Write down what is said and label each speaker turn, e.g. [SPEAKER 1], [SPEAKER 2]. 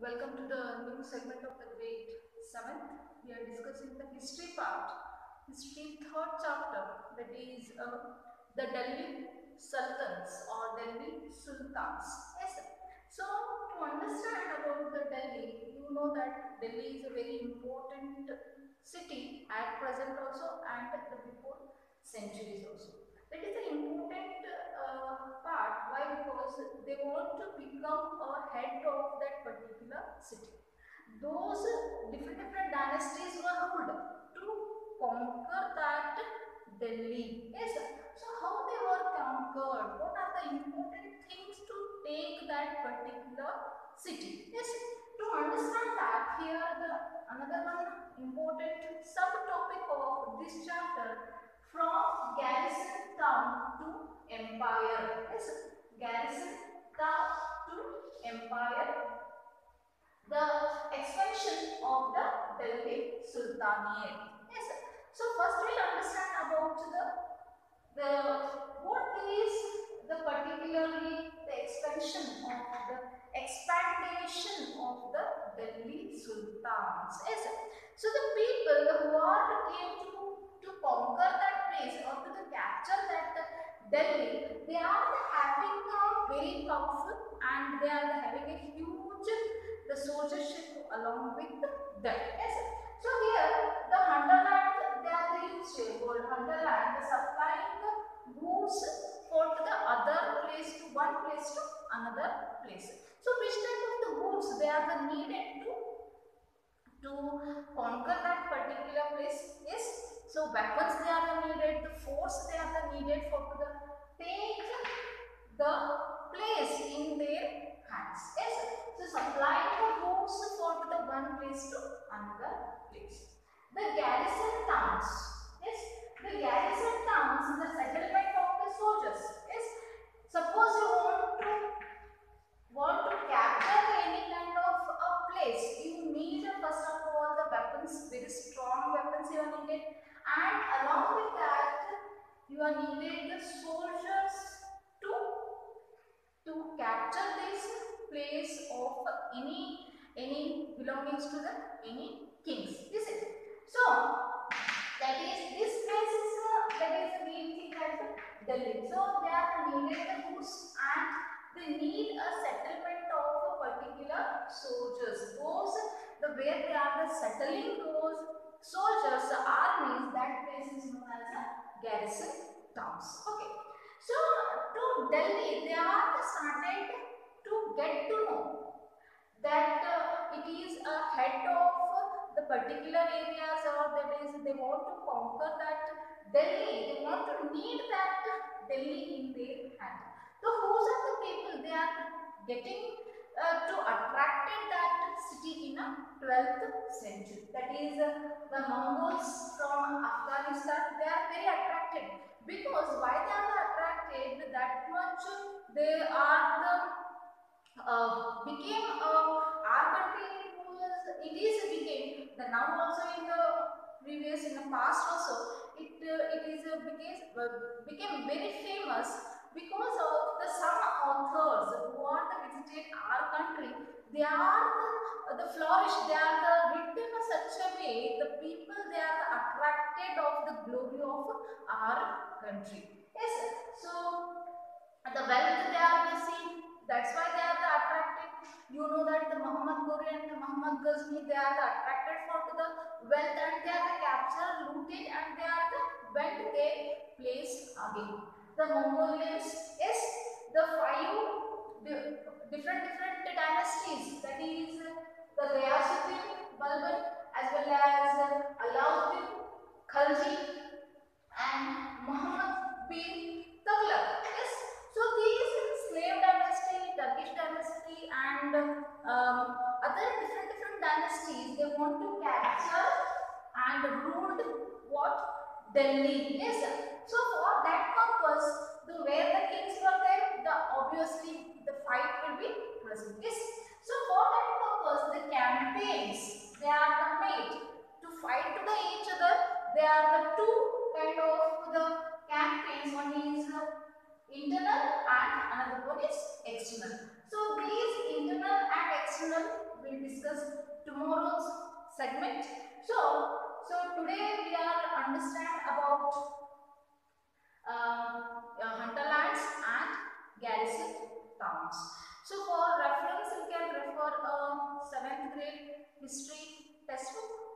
[SPEAKER 1] Welcome to the new segment of the grade 7th. We are discussing the history part. History third chapter that is uh, the Delhi Sultans or Delhi Sultans. Yes. So to understand about the Delhi, you know that Delhi is a very important city at present also and the before centuries also. That is an important uh, part. Because they want to become a head of that particular city. Those different different dynasties were ruled to conquer that Delhi. Yes. So how they were conquered? What are the important things to take that particular city? Yes. To understand that, here the another one important subtopic of this chapter from garrison town to empire. Yes, garrison town to empire. The expansion of the Delhi Sultanate. Yes. So first we'll understand about the the what is the particularly the expansion of the expandation of the Delhi Sultans. Yes. So the people who are came to to conquer that place or to capture that Delhi, they are having a very powerful and they are having a huge the soldiership along with them. Yes. So here the hinterland they are the hinterland, the supplying the goods for the other place to one place to another place. So which type of the goods they are the needed to to conquer that particular place? Yes. So weapons they are the needed, the force they are the needed for the take the place in their hands. Yes. So supplying the goods for the one place to another place. The garrison towns. Yes. The garrison towns is the settlement of the soldiers. Yes. Suppose you want to want to capture any kind of a place, you need first of all the weapons, very strong weapons you are needed, and along with that, you are needed the soldiers to to capture this place of any any belongings to the any kings. This is so that is this place is uh, that is the main thing at Delhi. So they are needed the goods and they need a settlement of a particular soldiers. Those the where they are the settling those soldiers, the armies, that place is known as a garrison towns. Okay. So to Delhi, they are started to get to know that uh, it is a head of the particular areas or that is they want to conquer that Delhi, they want to need that Delhi in their hand. So whose are the people they are getting uh, to attracted that city in a 12th century. That is uh, the Mongols from Afghanistan. They are very attracted because why they are attracted that much they are the uh, became uh, our country was it is became the now also in the previous in the past also it uh, it is uh, became uh, became very famous because of the some authors who are the visited our country. They are the, the flourish they are the written in such a way the people they are attracted of the glory of our country. Yes so the wealth they are seen that's why they are the attracted you know that the Muhammad Ghori and the Muhammad Ghazni they are the attracted for the wealth and they are the captured looted and they are the went their place again. The Mongolians yes the five different different dynasties. That is the Ghiyasuddin Balban as well as Alauddin Khalji and Muhammad bin Tughlaq yes so these slave dynasty Turkish and um, other different different dynasties they want to capture and ruled what Delhi is. so for that purpose the where the kings were there the obviously the fight will be present. Yes. So for that purpose the campaigns they are made to fight to the each other they are the two kind of the campaigns. One is internal and another one is external external we will discuss tomorrow's segment. So, so today we are understand about uh, uh, hinterlands and garrison towns. So for reference, you can refer a 7th grade history textbook